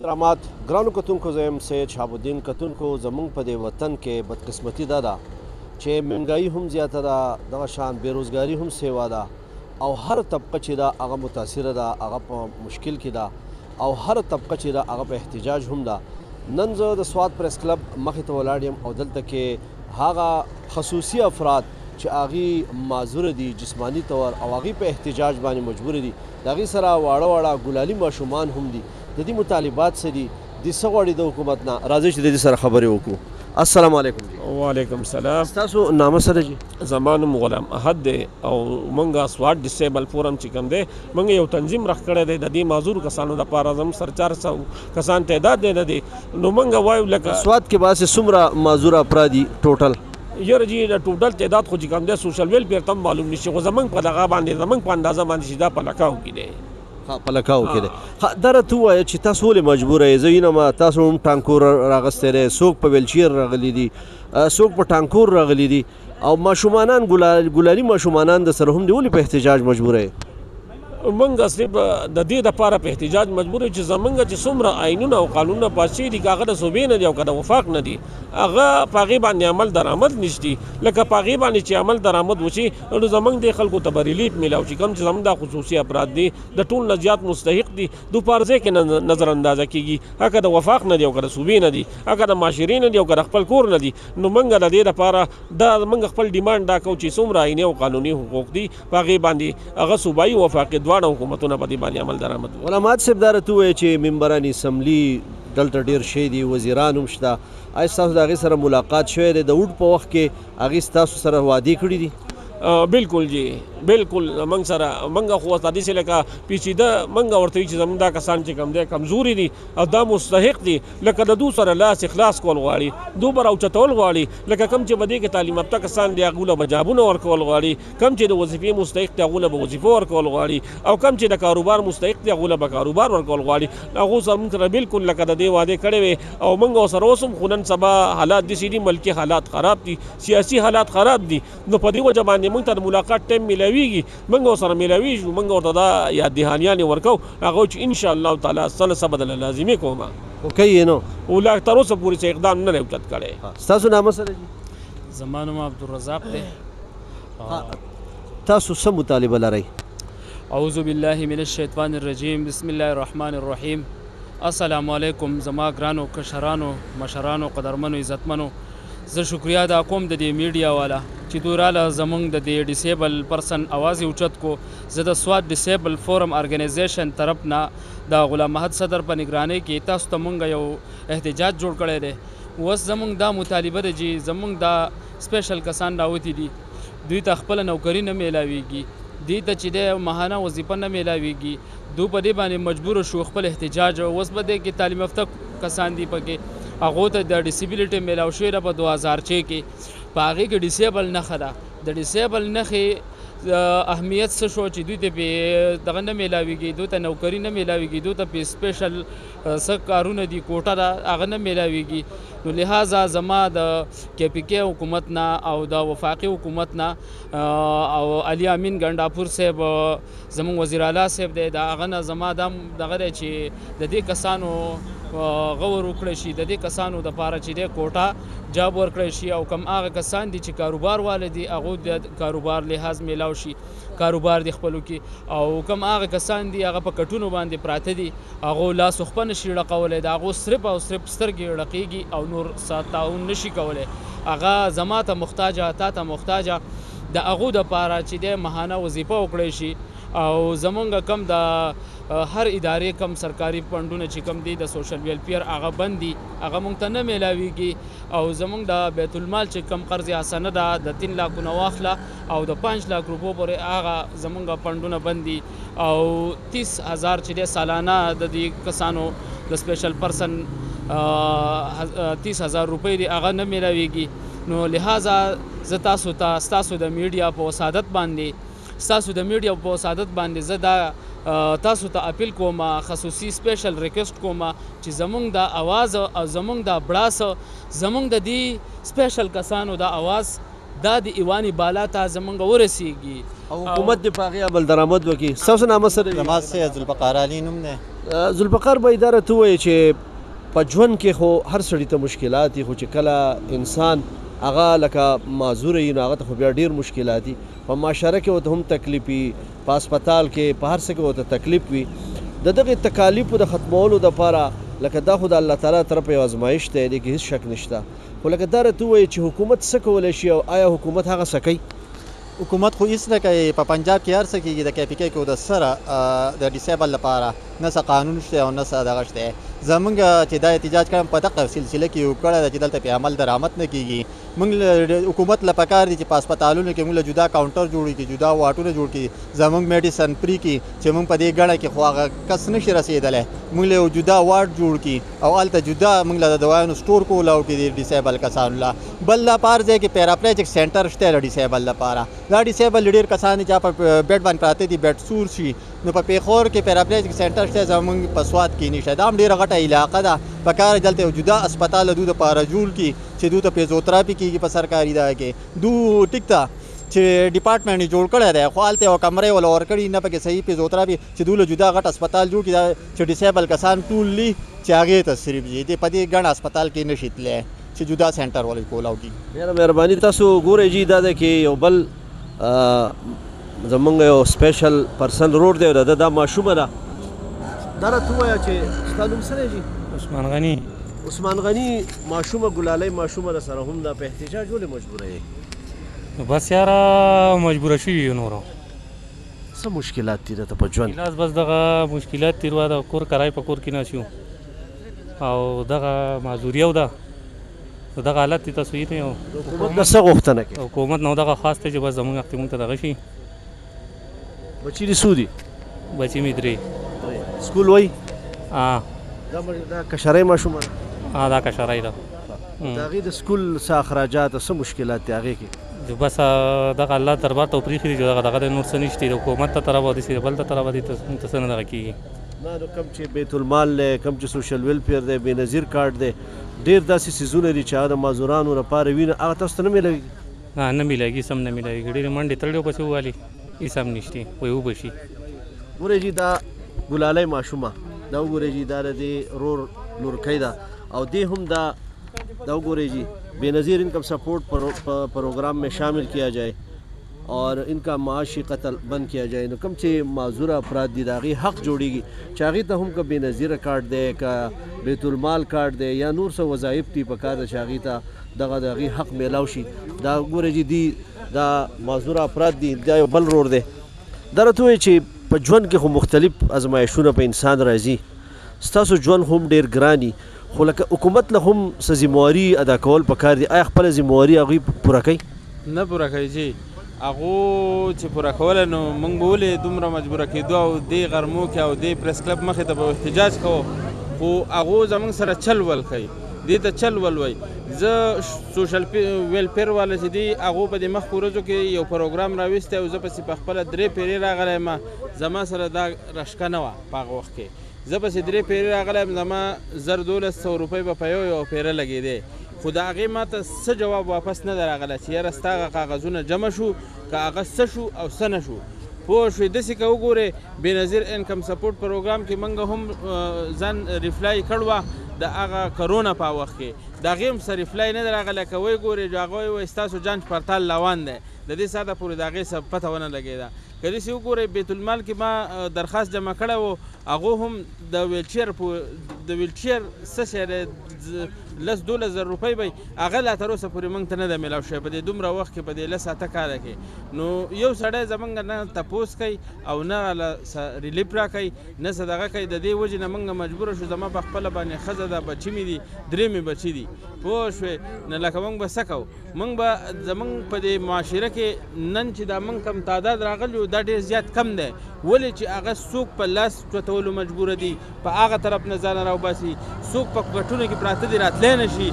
کرامات ګرانو کتونکو زه یم سید شهاب الدین کتونکو زمونږ په دې وطن کې بدقسمتي دا ده چې مهنګایي هم زیاته ده دغه شان بېروزګاري هم سیوا ده او هر طبقه چې ده هغه متاثره ده هغه په مشکل کې ده او هر طبقه چې ده هغه په احتجاج هم ده نن زه د سواد پریس کلب مخې ته ولاړ یم او دلته کې هغه خصوصي افراد چې هغه معذور دي جسمانی تور او هغه په احتجاج باندې مجبور دي دا غي سره واړه واړه ګلالي ماشومان هم دي د دې مطالبات څه دي د څه غواړي د حکومت نه راځي چې د دې سره خبرې وکړو السلام علیکم جی وعلیکم السلام تاسو نامه سره جی زمانم غلام احد دی او مونږه سواد ډیسیبل فورم چې کوم دی مونږ یو تنظیم رخ کړی دی د دې معذور کسانو د پاره زم سر 400 کسان تعداد دی نه دی نو مونږ وایو لکه سواد کې باسه سمرا معذور افرادی ټوټل یره جی د ټوټل تعداد خو چې کوم دی سوشل ویل پیر تم معلوم نشي خو زمنګ په دغه باندې زمنګ په اندازه باندې شي دا په لکاو کې دی ښه په لکاو کې دی. ښه دا راته ووایه چې تاسو ولې مجبوره یې؟ زه وینم تاسو هم ټانکور راغستی دی، څوک په ویلچیر راغلي دي، څوک په ټانکور راغلي دي او ماشومانان ګلالي ماشومانان درسره هم دي، ولې په احتجاج مجبوره یې؟ موږ صیب د دې لپاره په احتجاج مجبور یو چې زموږ چې څومره آئینونه او قانونونه پاس شوي دي که هغه د صوبې نه دي او که د وفاق نه دي هغه په هغې باندې عمل درآمد نشته لکه په هغې باندې چې عمل درآمد وشي نو زمونږ دې خلکو ته به ریلیف ملاو شي کوم چې زمونږ دا خصوصي افراد دي د ټول نه زیات مستحق دي دو پارځه کې نظر اندازه کیږي اګه د وفاق نه دی او کړه صوبې نه دي اګه د معاشرې نه دی او کړه خپل کور نه دي نو مونږ د دې لپاره د مونږ خپل ډیماند دا کو چې څومره آئینی او قانوني حقوق دي په هغه باندې هغه صوبایي او وفاقي دواړه حکومتونه په دې باندې عمل درآمد وکړي. غلام عادل صاحب دا راته ووایه چې ممبران اسمبلي دلته ډیر شی دي وزیران هم شته آیا ستاسو د هغې سره ملاقات شوی دی د ووټ په وخت کې هغوی ستاسو سره وعدې کړې دي؟ بلکل جی بلکل زمونږ سره مونږ خو ورته داسې لکه پیچیده مونږ ورته وایو چې زمونږ دا کسان چې کوم دی کمزوري دي او دا مستحق دي لکه د دوی سره لاس اخلاص کول غواړي دوی به راوچتول غواړي لکه کوم چې په دې کې تعلیم یافته کسان دي هغوی له به جابونه ورکول غواړي کوم چې د وظیفې مستحق دي هغوی له به وظیفه ورکول غواړي او کوم چې د کاروبار مستحق دي هغوی له به کاروبار ورکول غواړي هغوی زمونږ سره بلکل لکه د دې وعده کړې وي او موږ او سره اوسم خو نن سبا حالات دسی دي ملکی حالات خراب دي سیاسی حالات خراب دي نو په دې وجه باندې موږ ته د ملاقات ټایم ملاویږي موږ او سره ملاویږو موږ ورته دا یاد دهانیانې ورکو هغه چې ان شاء الله تعالی سله سبا د لازمي کومه خو کوي یې نو او لا تر اوسه پورې څه اقدام نه دی اوچت کړی ستاسو نامه سره دي زما نوم عبدالرزاق دی تاسو څه مطالبه لرئ اعوذ بالله من الشیطان الرجیم بسم الله الرحمن الرحیم السلام علیکم زما ګرانو کشرانو مشرانو قدرمنو عزتمنو زه شکریه ادا کوم د دې میډیا والا چې دوی راله زمونږ د دې ډیسیبل پرسن اواز یې اوچت کو زه د سوات ډیسیبل فورم ارګنیزیشن طرف نه د غلام محد صدر په نګرانۍ کې تاسو ته مونږ یو احتجاج جوړ کړی دی اوس زمونږ دا مطالبه ده چې زمونږ دا سپیشل کسان راوتی دي دوی ته خپله نوکري نه میلاویږي دوی ته چې دی ماهانه وظیفه نه میلاویږي دوئ په دې باندې مجبور شو خپل احتجاج اوس په دې کې تعلیم یافته کسان دي په کې هغه ته د ډیسیبیلیټي میلاو شوې ده په 2000 چې کې په هغه کې ډیسیبل نه خره د ډیسیبل نه خې اهمیت څه شو چې دوی ته به دغه نه میلاویږي دوی ته نوکری نه میلاویږي دوی ته په سپیشل څه کارونه دي کوټه دا هغه نه میلاویږي نو لہذا زما د کې پی کې حکومت نه او د وفاقي حکومت نه او علي امین ګنداپور صاحب زموږ وزیراعلی صاحب دی دا هغه نه زما دا دغه دی چې د دې کسانو غور وکړی شي د دې کسانو د پاره چې د کوټا جاب ورکړی شي او کم هغه کسان دي چې کاروبار والي دي هغه د کاروبار لحاظ میلاو شي کاروبار دي خپلو کې او کم هغه کسان دي هغه په کټونو باندې پراته دي هغه لاس خپل نشي ړقولای دا هغه صرف او صرف سترګې ړقېږي او نور ساتاون نشي کولای هغه زما ته محتاج تا ته محتاج د هغو لپاره چې دی ماهانه وظیفه وکړای شي او زمونږ کوم د هر ادارې کوم سرکاري فنډونه چې کوم دي د سوشل ویلفیر هغه بند دي هغه مونږ ته نه میلاویږي او زمونږ د بیت المال چې کوم قرض حسنه ده د تین لاکو نه واخله او د پنج لاک روپو پورې هغه زمونږ فنډونه بند دي او تیس هزار چې دی سالانه د دې کسانو د سپیشل پرسن تیس هزار روپۍ دي هغه نه میلاویږي. نو لهذا زه تاسو ته ستاسو د میډیا په وسادت باندې ستاسو د میډیا په وسادت باندې زه دا تاسو ته اپیل کوم خصوصي سپیشل ریکوست کوم چې زمونږ د اواز او زمونږ د بړاس زمونږ د دې سپیشل کسانو د اواز دا د ایوانی بالا ته زمونږ ورسیږي او حکومت دې په هغه عمل درآمد وکړي ستاسو نامه سره زما سه ذوالفقار علي نوم دی ذوالفقار بایداره ته وایي چې په ژوند کې خو هر سړي ته مشکلات وي خو چې کله انسان هغه لکه معذور وي نو هغه ته خو بیا ډېر مشکلات وي. په معاشره کې ورته هم تکلیف وي، په هسپتال کې، په هر څه کې ورته تکلیف وي. د دغې تکالیفو د ختمولو لپاره لکه دا خو د الله تعالی له طرفه یو ازمایښت دی، دې کې هېڅ شک نشته. خو لکه دا راته ووایه چې حکومت څه کولای شي او ایا حکومت هغه څه کوي؟ حکومت خو هیڅ نه کوي په پنجاب کې هرڅه کیږي د کیپیکې کو د سره د ډیسیبل لپاره نه څه قانون شته او نه څه دغه شته زمونږ چې دا احتجاج کړم په دغه سلسله کې یو کړی ده چې دلته پې عمل درامت نه کیږي مونږ حکومت له پکار دي چې په هسپتالونو کې مونږ له جدا کاونټر جوړ کړي جدا واټونه جوړ کړي زمونږ میډیسن پري کړي چې مونږ په دې ګڼه کې خو هغه کس نشي رسیدلی مونږ له یو جدا واټ جوړ کړي او هلته جدا مونږ له د دوایانو سټور کولاو کړي دې ډیسیبل کسانو له بل دا په هر ځای کې پیراپلیجک سینټر شته د ډیسیبل لپاره دا ډیسیبل ډیر کسان دي چې په بیډ باندې پراته دي بیډ سور شي نو په پیښور کې پیراپلیجک سینټر شته زمونږ په سواد کې نشته دا هم ډیره غټه علاقه ده په کار چې دلته یو جدا هسپتال د دوی لپاره جوړ کړي چې دوی ته فیزیوتراپي کیږي په سرکاري دا کې دو ټیک ده چې ډپارټمنټ یې جوړ کړی دی خو هلته یوه کمره یې وله ورکړې نه پکې صحیح فیزیوتراپي چې دوی له جدا غټ هسپتال جوړ کړي دا چې ډیسیبل کسان ټول دي چې هغې ته صرف ځي دې په دې ګڼ هسپتال کې نشي تللی. چی جدا سینټر ولی کولاو ګی. ډیره مهربانی تاسو ګوری جی دا ده کی یو بل زمونږ یو سپیشل پرسن ورور دی او دده دا ماشومه ده دا راته ووایه چی ستا نوم څه دی جی. عثمان غنی. عثمان غنی ماشومه ګلالی ماشومه ده سره هم دا په احتجاج ولی مجبوره یی. نو بس یاره مجبوره شوی یو نورو. څه مشکلات دی درته په ژوند کی. مشکلات بس دغه مشکلات تیروا ده کور کرای په کور کی ناست یو. او دغه معذوری او ده نو دغه حالت ته تاسو یې او حکومت نه څه غوښتنه کوي حکومت نو دغه خاص ته چې بس زمونږ حق مونږ ته دغه شي بچی دې څو دي بچی مې درې سکول وای ا دا دا کشرای ماشوم ا دا کشرای ده دا غي د سکول څخه اخراجات او څه مشکلات دي هغه کې بس دغه الله دربار ته پریخي دغه دغه نور څه نشته حکومت ته طرف او د سیبل ته طرف دي تاسو نه دغه کیږي نه نو کوم چې بیت المال دی کوم چې سوشل ویلفیر دی بې نظیر کارډ دی ډیر داسې څیزونه دي چې هغه د معذورانو لپاره وي نو هغه تاسو ته نه میلاویږي. نه نه میلاویږي هیڅ هم نه میلاویږي ډیرې منډې ترړې او پسې ووالي هیڅ هم نشته وایي وبه شي. ګورئ جي دا ګلالی ماشومه دا وګورئ جي دا د دې رور لورکۍ ده او دې هم دا دا وګورئ جي بې نظیر انکم سپورټ پروګرام مې شامل کیا جائے اور ان کا معاشی قتل بند کیا جائے نو کوم چی معذور افراد دی د هغی حق جوړیږی چی هغی ته هم که بی نظیره کارت دی که بیت المال کارت دی یا نور څه وظایف دی پکار ده چی هغی ته دغه د هغی حق میلاو شی دا ګوره جی دی دا معذور افراد دی دا یو بل رور دی دا راته وای چی په ژوند کی خو مختلف ازمایشونه په انسان راځی ستاسو ژوند هم ډیر ګران یی خو لکه حکومت له هم څه ذمه واری ادا کول پکار دی ایا خپله ذمه واری هغوی پوره کوی. نه پوره کوی چی هغو چی پوره کوله نو موږ به ولی دومره مجبوره کیدو او دی غرمو کی او دی پریس کلب مخی ته به احتجاج کوو خو هغو زموږ سره چل ول کوی دی ته چل ول وایی زه سوشل ویلفیر واله چی دی هغو په دی مخکو ورځو کی یو پروګرام راویستی او زه پسی پخپله دری پیری راغلی ما زما سره دا رشکه نه وه. په هغه وخت کې زه پسې درې پیرې راغلی یم زما زر دولس سوه روپۍ به په یو یوه پیره لګېدې خو د هغې ما ته څه جواب واپس نه دی راغلی چې یاره ستا هغه کاغذونه جمع شو که هغه څه شو او څه نه شو پوه شوې داسې که وګورې بېنظیر انکم سپورټ پروګرام کې موږ هم ځان ریفلای کړ وه د هغه کرونا په وخت کې د هغې هم څه ریفلای نه دی راغلی که ویې ګورې هغه وایي ستاسو جانچ پرتال روان دی د دې ساعته پورې د هغې څه پته ونه لګېده که داسې وګورئ بیت المال کې ما درخواست جمع کړی و هغو هم د ویلچیر په د ویلچیر څه شی دی لس دولس زر روپۍ به هغه لا تر اوسه پورې موږ ته نه ده میلاو شوی په دې دومره وخت کې په دې لس اته کاله کې نو یو سړی زمونږ نه تپوس کوي او نه له ریلیف راکوي نه څه دغه کوي د دې وجې نه موږ مجبور شو زما په خپله باندې ښځه ده بچي مې دي درې مې بچي دي پوه شوې نو لکه موږ به څه کوو موږ به زموږ په دې معاشره کې نن چې دا موږ کم تعداد راغلی یو دا ډېر زیات کم دی ولې چې هغه څوک په لاس چوتولو مجبور دي په هغه طرف نه ځان راوباسي څوک په ګټونو کې پراته دي راتلی نه شي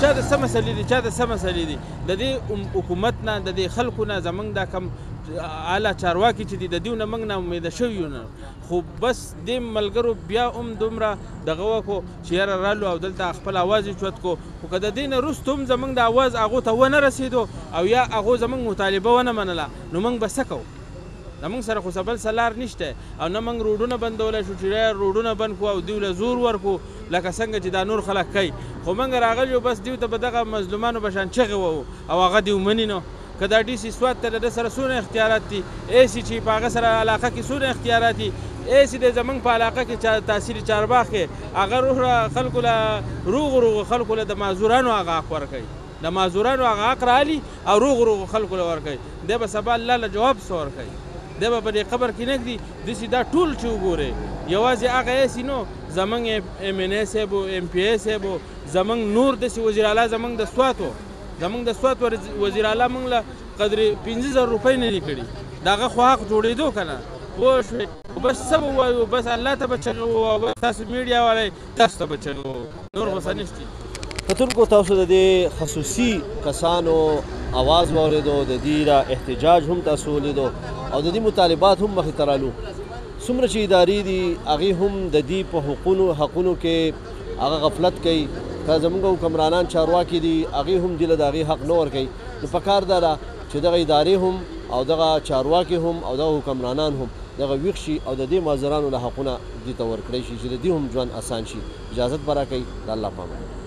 چا د څه مسلې دي چا د څه مسلې دي د دې حکومت نه د دې خلکو نه زمونږ دا کم اعلی چارواکي چې دي د دیو نه موږ نه امیده شوي یو نه خو بس دې ملګرو بیا هم دومره دغه وکړو چې یاره رالو او دلته خپل اواز اوچت کړو، خو که د دې نه وروسته هم زموږ دا اواز هغو ته ونه رسېدو او یا هغو زموږ مطالبه ونه منله، نو موږ به څه کوو؟ زموږ سره خو څه بل څه لار نشته او نه موږ روډونه بندولای شو چې ړه روډونه بند کړو او دیو له زور ورکړو لکه څنګه چې دا نور خلک کوي، خو موږ راغلي یو بس دیو ته به دغه مظلومانو په شان چغې وهو او هغه دې ومني نو که دا ډي سي سوات ته د ده سره څونه اختيارات دي اې سي چي په هغه سره علاقه کي څونه اختيارات دي اې سي د زمونږ په علاقه کي چا تحصيل چارباغ کي هغه روغ خلکو له روغو روغو خلکو له د معذورانو هغه حق ورکوي د معذورانو هغه حق راعلي او روغو روغو خلکو له ورکوي دی به سبا الله له جواب څه ورکوي دی به په دې قبر کي نږدي دسي دا ټول چي وګوري يوازي هغه اې سي نو زمونږ ايم اين اې صاحب وو ايم پي اې صاحب وو زمونږ نور دسي وزيراعلا زمونږ د سوات وو زمونږ د سوات وزیر اعلی مونږ له قدرې پنځه زره روپۍ نه دي کړي د هغه خو حق جوړېدو که نه پوه شوې بس څه به ووایو بس الله ته به چغې ووایو بس تاسو میډیا والی تاسو ته به چغې ووایو نور غوسه نشته کتونکو تاسو د دې خصوصي کسانو اواز واورېدو د دې را احتجاج هم تاسو ولیدو او د دې مطالبات هم مخې ته رالو څومره چې ادارې دي هغې هم د دې په حقونو حقونو کې هغه غفلت کوي که زمونږ حکمرانان چارواکي دي هغوی هم دي له د هغوی حق نه ورکوي نو پکار دا ده چې دغه ادارې هم او دغه چارواکي هم او دغه حکمرانان هم دغه ویښ شي او د دې معذرانو له حقونه دوی ته ورکړی شي چې د دوی هم ژوند اسان شي اجازت به راکوي د الله په امان.